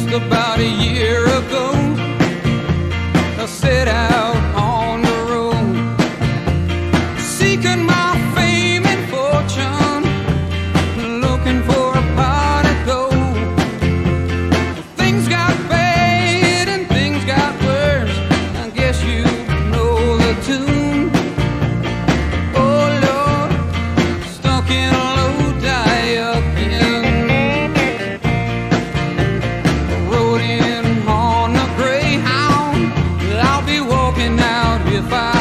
just about a year ago. I said I faz.